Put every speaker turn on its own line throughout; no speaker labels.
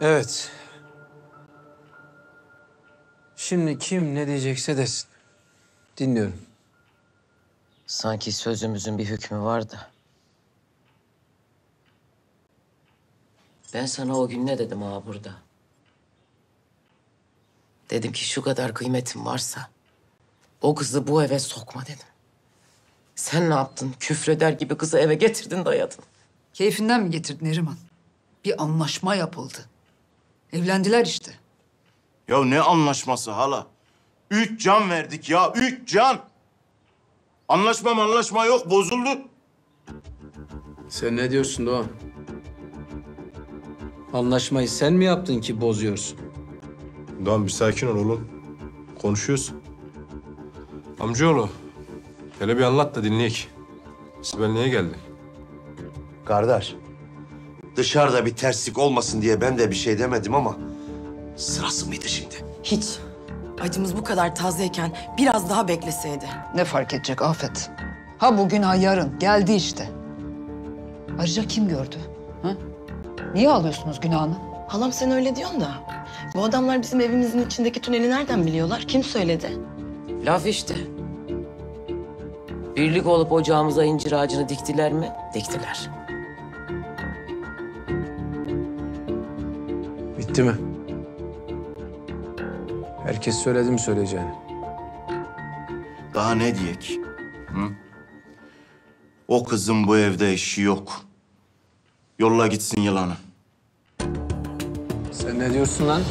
Evet. Şimdi kim ne diyecekse desin. Dinliyorum.
Sanki sözümüzün bir hükmü vardı. Ben sana o gün ne dedim ha burada? Dedim ki şu kadar kıymetin varsa o kızı bu eve sokma dedim. Sen ne yaptın? Küfreder gibi kızı eve getirdin dayadın.
Keyfinden mi getirdin Neriman? Bir anlaşma yapıldı. Evlendiler işte.
Ya ne anlaşması hala? Üç can verdik ya, üç can. Anlaşma anlaşma yok, bozuldu.
Sen ne diyorsun Doğan? Anlaşmayı sen mi yaptın ki bozuyorsun?
Doğan bir sakin ol oğlum. Konuşuyoruz. Amcaoğlu, hele bir anlat da dinleyek. Sibel niye geldi?
Kardeş, dışarıda bir terslik olmasın diye ben de bir şey demedim ama sırası mıydı şimdi?
Hiç. Acımız bu kadar tazeyken biraz daha bekleseydi.
Ne fark edecek Afet? Ha bugün ha yarın. Geldi işte. Ayrıca kim gördü? Ha? Niye alıyorsunuz günahını?
Halam sen öyle diyorsun da. Bu adamlar bizim evimizin içindeki tüneli nereden biliyorlar? Kim söyledi?
Laf işte. Birlik olup ocağımıza incir ağacını diktiler mi? Diktiler.
Bitti mi? Herkes söyledi mi söyleyeceğini?
Daha ne diyek? Hı? O kızın bu evde işi yok. Yolla gitsin yılanı.
Sen ne diyorsun lan?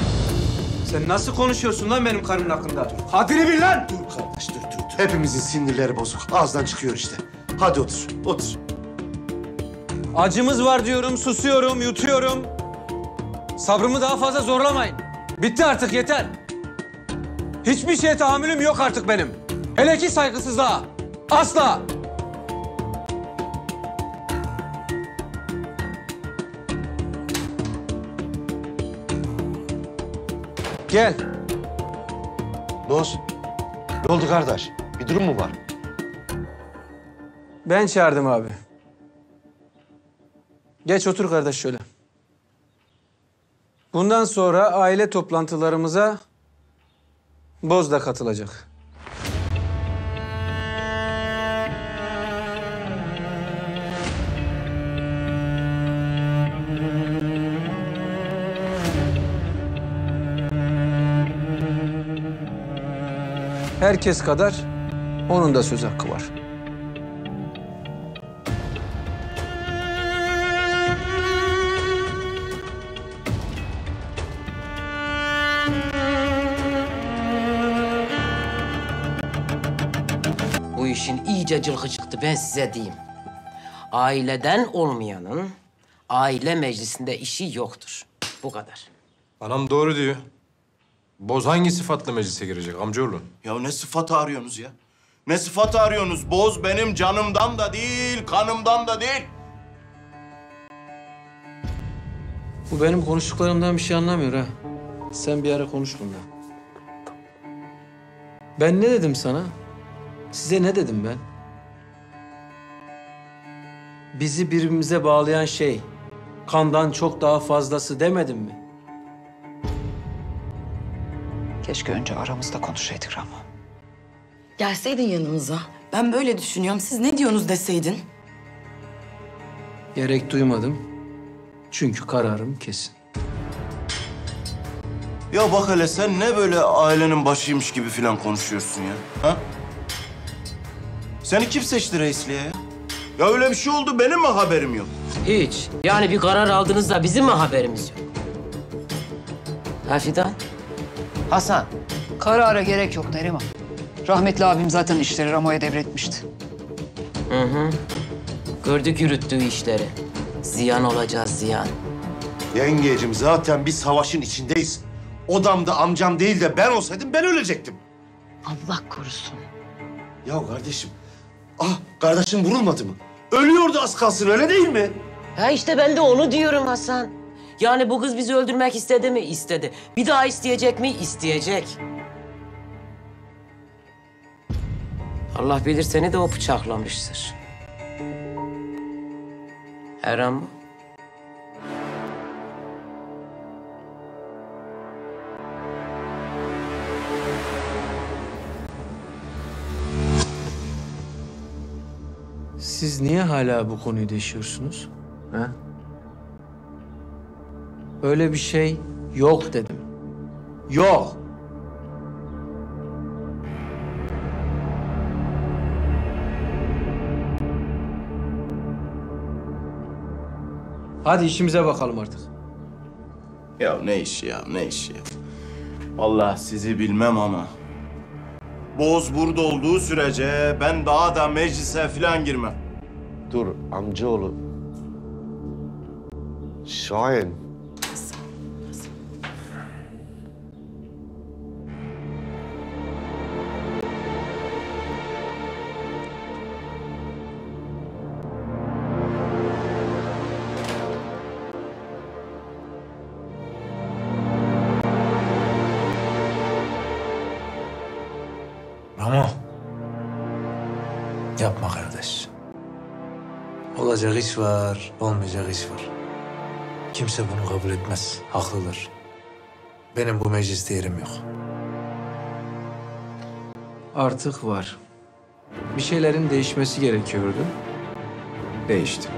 Sen nasıl konuşuyorsun lan benim karımın hakkında? Haddini bil lan!
Dur kardeş, dur, dur, dur. Hepimizin sinirleri bozuk. Ağızdan çıkıyor işte. Hadi otur, otur.
Acımız var diyorum, susuyorum, yutuyorum. Sabrımı daha fazla zorlamayın. Bitti artık yeter. Hiçbir şeye tahammülüm yok artık benim. Hele ki saygısızlığa. Asla. Gel.
Dost, ne oldu kardeş? Bir durum mu var?
Ben çağırdım abi. Geç otur kardeş şöyle. Bundan sonra aile toplantılarımıza Boz da katılacak. Herkes kadar onun da söz hakkı var.
İşin iyice cılkı çıktı ben size diyeyim. Aileden olmayanın aile meclisinde işi yoktur. Bu kadar.
Anam doğru diyor. Boz hangi sıfatla meclise girecek amcaoğlu?
Ya ne sıfatı arıyorsunuz ya? Ne sıfatı arıyorsunuz? Boz benim canımdan da değil, kanımdan da değil.
Bu benim konuştuklarımdan bir şey anlamıyor ha. Sen bir ara konuş bununla. Ben ne dedim sana? Size ne dedim ben? Bizi birbirimize bağlayan şey kandan çok daha fazlası demedim mi?
Keşke önce aramızda konuşaydık Ramo.
Gelseydin yanımıza. Ben böyle düşünüyorum. Siz ne diyorsunuz deseydin?
Gerek duymadım. Çünkü kararım kesin.
Ya bak hele sen ne böyle ailenin başıymış gibi falan konuşuyorsun ya? Ha? Seni kim seçti reisliğe ya? Ya öyle bir şey oldu benim mi haberim yok?
Hiç. Yani bir karar aldınız da bizim mi haberimiz yok? Ha Fidan? Hasan.
Karara gerek yok Neriman. Rahmetli abim zaten işleri Ramo'ya devretmişti.
Gördük yürüttüğü işleri. Ziyan olacağız ziyan.
Yengeciğim zaten bir savaşın içindeyiz. Odamda amcam değil de ben olsaydım ben ölecektim.
Allah korusun.
Ya kardeşim, ah kardeşim vurulmadı mı? Ölüyordu az kalsın öyle değil mi?
Ha işte ben de onu diyorum Hasan. Yani bu kız bizi öldürmek istedi mi? İstedi. Bir daha isteyecek mi? İsteyecek. Allah bilir seni de o bıçaklamıştır. Her an mı?
Siz niye hala bu konuyu deşiyorsunuz? Ha? Öyle bir şey yok dedim. Yok. Hadi işimize bakalım artık.
Ya ne işi ya ne işi ya. Vallahi sizi bilmem ama. Boz burada olduğu sürece ben daha da meclise falan girmem.
Dur amcaoğlu. Şahin.
Ramo. Yapma kardeş. Olacak iş var, olmayacak iş var. Kimse bunu kabul etmez. Haklıdır. Benim bu mecliste yerim yok.
Artık var. Bir şeylerin değişmesi gerekiyordu. Değişti.